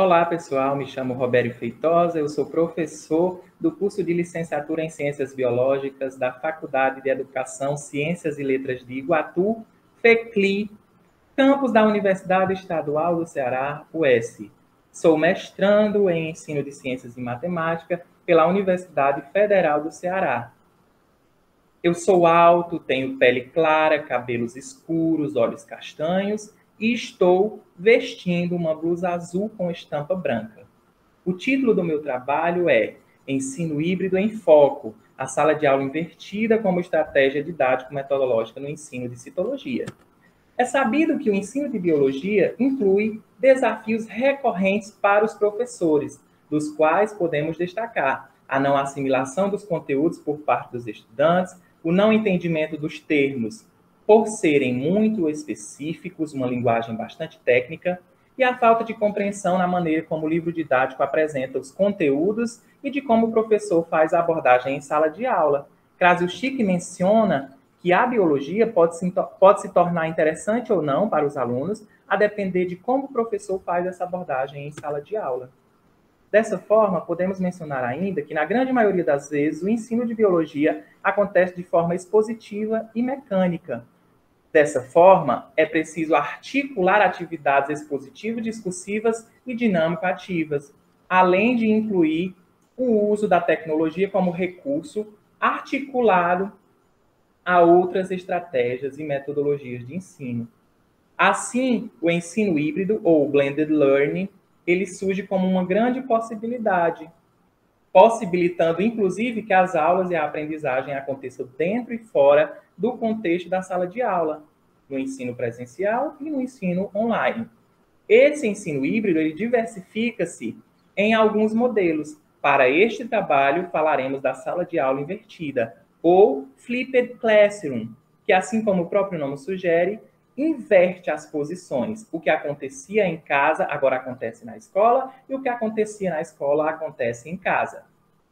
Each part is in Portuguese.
Olá, pessoal. Me chamo Robério Feitosa. Eu sou professor do curso de licenciatura em Ciências Biológicas da Faculdade de Educação, Ciências e Letras de Iguatu, FECLI, campus da Universidade Estadual do Ceará, UES. Sou mestrando em Ensino de Ciências e Matemática pela Universidade Federal do Ceará. Eu sou alto, tenho pele clara, cabelos escuros, olhos castanhos e estou vestindo uma blusa azul com estampa branca. O título do meu trabalho é Ensino Híbrido em Foco, a sala de aula invertida como estratégia didático-metodológica no ensino de citologia. É sabido que o ensino de biologia inclui desafios recorrentes para os professores, dos quais podemos destacar a não assimilação dos conteúdos por parte dos estudantes, o não entendimento dos termos por serem muito específicos, uma linguagem bastante técnica, e a falta de compreensão na maneira como o livro didático apresenta os conteúdos e de como o professor faz a abordagem em sala de aula. Crasio Chic menciona que a biologia pode se, pode se tornar interessante ou não para os alunos, a depender de como o professor faz essa abordagem em sala de aula. Dessa forma, podemos mencionar ainda que, na grande maioria das vezes, o ensino de biologia acontece de forma expositiva e mecânica, Dessa forma, é preciso articular atividades expositivas, discursivas e dinâmico-ativas, além de incluir o uso da tecnologia como recurso articulado a outras estratégias e metodologias de ensino. Assim, o ensino híbrido ou blended learning, ele surge como uma grande possibilidade, possibilitando inclusive que as aulas e a aprendizagem aconteçam dentro e fora do contexto da sala de aula, no ensino presencial e no ensino online. Esse ensino híbrido ele diversifica-se em alguns modelos. Para este trabalho, falaremos da sala de aula invertida, ou flipped classroom, que, assim como o próprio nome sugere, inverte as posições. O que acontecia em casa agora acontece na escola, e o que acontecia na escola acontece em casa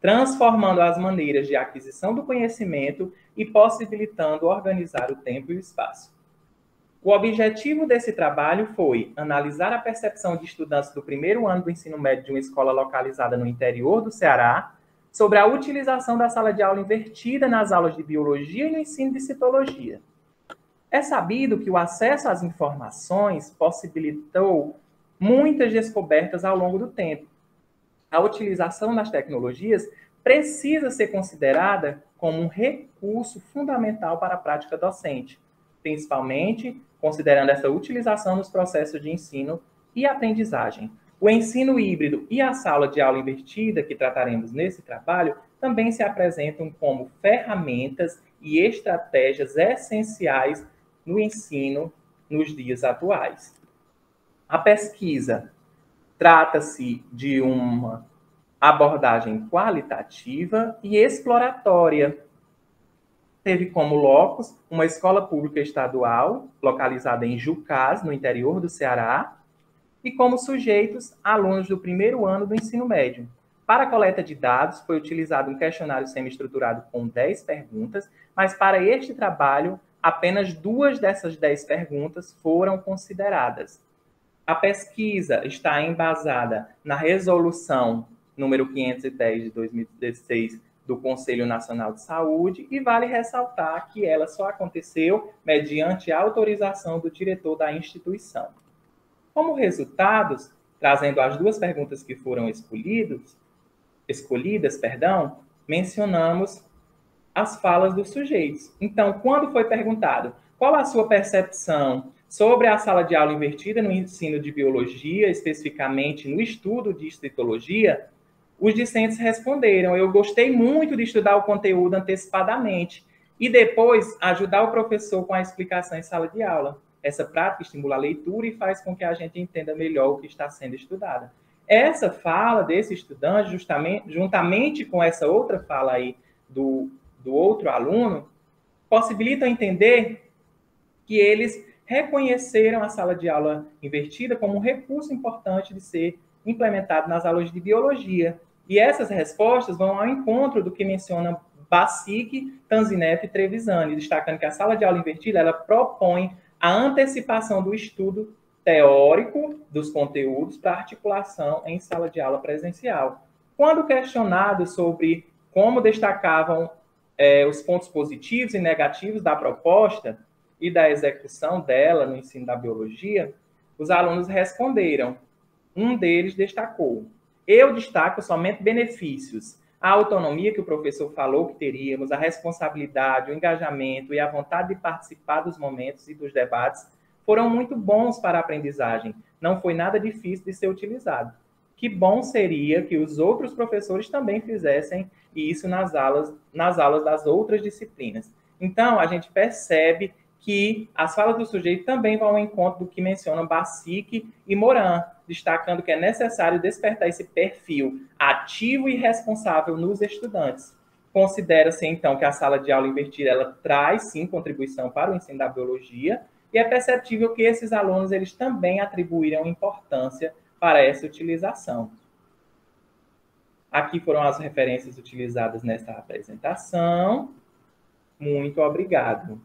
transformando as maneiras de aquisição do conhecimento e possibilitando organizar o tempo e o espaço. O objetivo desse trabalho foi analisar a percepção de estudantes do primeiro ano do ensino médio de uma escola localizada no interior do Ceará sobre a utilização da sala de aula invertida nas aulas de biologia e no ensino de citologia. É sabido que o acesso às informações possibilitou muitas descobertas ao longo do tempo, a utilização das tecnologias precisa ser considerada como um recurso fundamental para a prática docente, principalmente considerando essa utilização nos processos de ensino e aprendizagem. O ensino híbrido e a sala de aula invertida, que trataremos nesse trabalho, também se apresentam como ferramentas e estratégias essenciais no ensino nos dias atuais. A pesquisa Trata-se de uma abordagem qualitativa e exploratória. Teve como locus uma escola pública estadual, localizada em Jucás, no interior do Ceará, e como sujeitos, alunos do primeiro ano do ensino médio. Para a coleta de dados, foi utilizado um questionário semi-estruturado com 10 perguntas, mas para este trabalho, apenas duas dessas 10 perguntas foram consideradas. A pesquisa está embasada na resolução número 510 de 2016 do Conselho Nacional de Saúde e vale ressaltar que ela só aconteceu mediante autorização do diretor da instituição. Como resultados, trazendo as duas perguntas que foram escolhidas, escolhidas, perdão, mencionamos as falas dos sujeitos. Então, quando foi perguntado qual a sua percepção Sobre a sala de aula invertida no ensino de biologia, especificamente no estudo de citologia, os discentes responderam: Eu gostei muito de estudar o conteúdo antecipadamente e depois ajudar o professor com a explicação em sala de aula. Essa prática estimula a leitura e faz com que a gente entenda melhor o que está sendo estudado. Essa fala desse estudante, justamente, juntamente com essa outra fala aí do, do outro aluno, possibilita entender que eles reconheceram a sala de aula invertida como um recurso importante de ser implementado nas aulas de biologia. E essas respostas vão ao encontro do que menciona Basic, Tanzineto e Trevisani, destacando que a sala de aula invertida ela propõe a antecipação do estudo teórico dos conteúdos para articulação em sala de aula presencial. Quando questionado sobre como destacavam é, os pontos positivos e negativos da proposta e da execução dela no ensino da biologia, os alunos responderam. Um deles destacou: Eu destaco somente benefícios. A autonomia que o professor falou que teríamos, a responsabilidade, o engajamento e a vontade de participar dos momentos e dos debates foram muito bons para a aprendizagem. Não foi nada difícil de ser utilizado. Que bom seria que os outros professores também fizessem isso nas aulas, nas aulas das outras disciplinas. Então, a gente percebe que as falas do sujeito também vão ao encontro do que mencionam Bacique e Moran, destacando que é necessário despertar esse perfil ativo e responsável nos estudantes. Considera-se, então, que a sala de aula invertida ela traz, sim, contribuição para o ensino da biologia, e é perceptível que esses alunos eles também atribuíram importância para essa utilização. Aqui foram as referências utilizadas nesta apresentação. Muito obrigado.